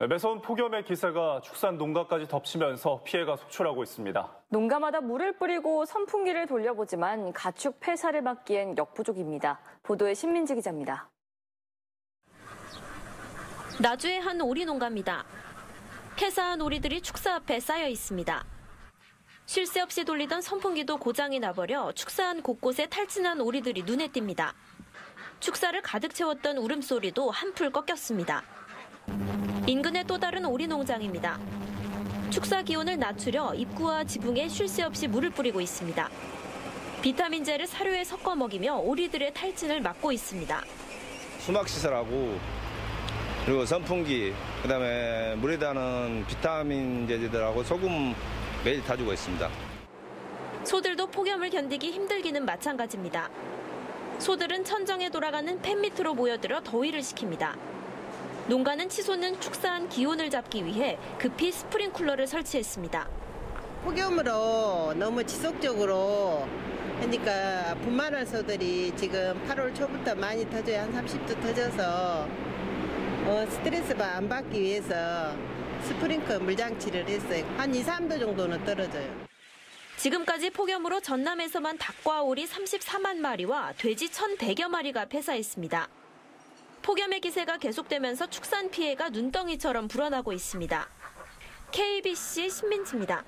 네, 매서운 폭염의 기세가 축산 농가까지 덮치면서 피해가 속출하고 있습니다. 농가마다 물을 뿌리고 선풍기를 돌려보지만 가축 폐사를 막기엔 역부족입니다. 보도에 신민지 기자입니다. 나주의 한 오리 농가입니다. 폐사한 오리들이 축사 앞에 쌓여 있습니다. 쉴 새 없이 돌리던 선풍기도 고장이 나버려 축사한 곳곳에 탈진한 오리들이 눈에 띕니다. 축사를 가득 채웠던 울음소리도 한풀 꺾였습니다. 인근의 또 다른 오리 농장입니다. 축사 기온을 낮추려 입구와 지붕에 쉴 새 없이 물을 뿌리고 있습니다. 비타민제를 사료에 섞어 먹이며 오리들의 탈진을 막고 있습니다. 수막 시설하고 그리고 선풍기 그다음에 물에 다는 비타민 제제들하고 소금 매일 타주고 있습니다. 소들도 폭염을 견디기 힘들기는 마찬가지입니다. 소들은 천정에 돌아가는 팬 밑으로 모여들어 더위를 식힙니다. 농가는 치솟는 축사한 기온을 잡기 위해 급히 스프링쿨러를 설치했습니다. 폭염으로 너무 지속적으로 하니까 분만할 소들이 지금 8월 초부터 많이 터져요. 한 30도 터져서 어, 스트레스 안 받기 위해서 스프링클 물장치를 했어요. 한 2, 3도 정도는 떨어져요. 지금까지 폭염으로 전남에서만 닭과 오리 34만 마리와 돼지 1,100여 마리가 폐사했습니다. 폭염의 기세가 계속되면서 축산 피해가 눈덩이처럼 불어나고 있습니다. KBC 신민지입니다.